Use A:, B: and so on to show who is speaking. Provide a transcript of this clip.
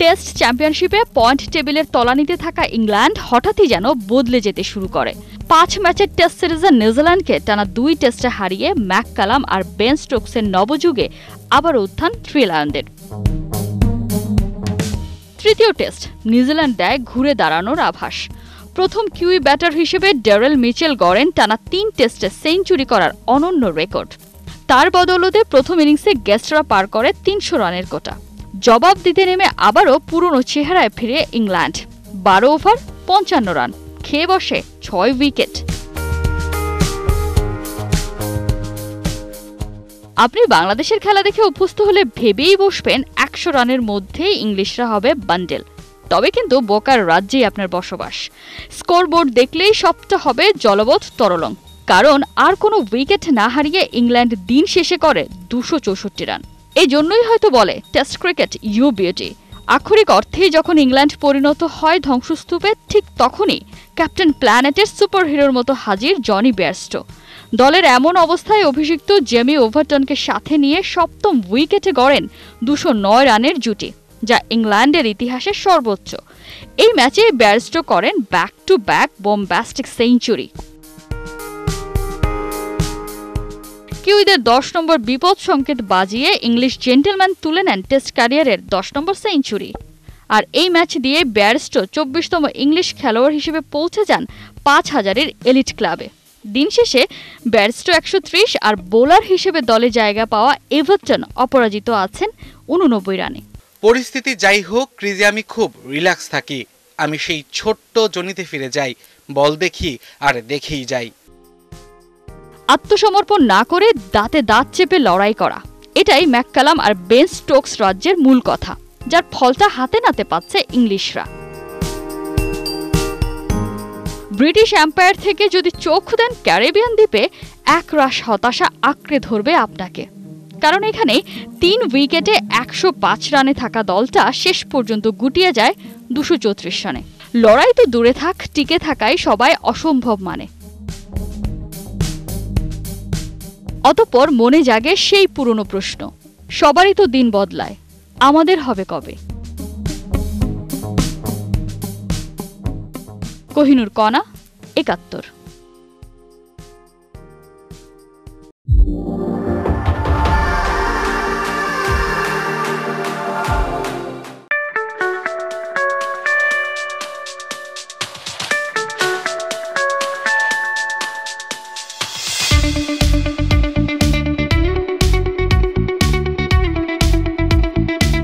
A: Test চ্যাম্পিয়নশিপে point টেবিলের তলানিতে থাকা ইংল্যান্ড হঠাৎই যেন বদলে যেতে শুরু করে। পাঁচ ম্যাচের টেস্ট সিরিজে নিউজিল্যান্ডকে টানা দুই টেস্টে হারিয়ে ম্যাক কালাম আর বেন স্টোকসের নবযুগে আবার উত্থান থ্রি লায়নদের তৃতীয় টেস্ট, নিউজিল্যান্ড দেয় ঘুরে দাঁড়ানোর আভাস। প্রথম কিউই ব্যাটার হিসেবে ড্যারেল মিচেল গড়েন টানা তিন টেস্টে সেঞ্চুরি করার অনন্য রেকর্ড। তার বদৌলতে প্রথম ইনিংসে গেস্টরা পার করে তিনশো রানের কোটা। জবাব দিতে নেমে আবারও পুরনো চেহারায় ফিরে ইংল্যান্ড। বারো ওভার, পঞ্চান্ন রান, খেয়ে বসে ছয় উইকেট। আপনি বাংলাদেশের খেলা দেখে অভ্যস্ত হলে ভেবেই বসবেন একশো রানের মধ্যেই ইংলিশরা হবে বান্ডেল। তবে কিন্তু বোকার রাজ্যেই আপনার বসবাস। স্কোরবোর্ড দেখলেই সবটা হবে জলবৎ তরলং। কারণ আর কোনো উইকেট না হারিয়ে ইংল্যান্ড দিন শেষে করে দুশো চৌষট্টি রান। এই জন্যই হয়তো বলে টেস্ট ক্রিকেট ইউ বিউটি আক্ষরিক অর্থেই যখন ইংল্যান্ড পরিণত হয় ধ্বংসস্তূপে, ঠিক তখনই ক্যাপ্টেন প্ল্যানেটের সুপারহিরোর মতো হাজির জনি বেয়ারস্টো। দলের এমন অবস্থায় অভিষিক্ত জেমি ওভারটনকে সাথে নিয়ে সপ্তম উইকেটে গড়েন দুশো নয় রানের জুটি, যা ইংল্যান্ডের ইতিহাসে সর্বোচ্চ। এই ম্যাচে ব্যারিস্টো করেন back to back bombastic century কিউইদের দশ নম্বর বিপদ সংকেত বাজিয়ে ইংলিশ জেন্টেলম্যান তুলে নেন টেস্ট ক্যারিয়ারের দশ নম্বর সেঞ্চুরি আর এই ম্যাচ দিয়ে ব্যারিস্টো চব্বিশতম ইংলিশ খেলোয়াড় হিসেবে পৌঁছে যান পাঁচ হাজারের এলিট ক্লাবে দিন শেষে ব্যারিস্টো একশো আর বোলার হিসেবে দলে জায়গা পাওয়া এভারটন অপরাজিত আছেন উননব্বই রানে
B: পরিস্থিতি যাই হোক ক্রিজে আমি খুব রিল্যাক্স থাকি আমি সেই ছোট্ট জনিতে ফিরে যাই বল দেখি আর দেখেই যাই
A: আত্মসমর্পণ না করে দাঁতে দাঁত চেপে লড়াই করা। এটাই ম্যাককালাম আর বেন স্টোকস রাজ্যের মূল কথা, যার ফলটা হাতে নাতে পাচ্ছে ইংলিশরা। ব্রিটিশ এম্পায়ার থেকে যদি চোখ দেন ক্যারিবিয়ান দ্বীপে এক রাশ হতাশা আঁকড়ে ধরবে আপনাকে কারণ এখানে তিন উইকেটে একশো পাঁচ রানে থাকা দলটা শেষ পর্যন্ত গুটিয়ে যায় দুশো চৌত্রিশ রানে। লড়াই তো দূরে থাক, টিকে থাকাই সবাই অসম্ভব মানে। অতপর মনে জাগে সেই পুরনো প্রশ্ন। সবারই তো দিন বদলায়। আমাদের হবে কবে? কোহিনুর কণা একাত্তর।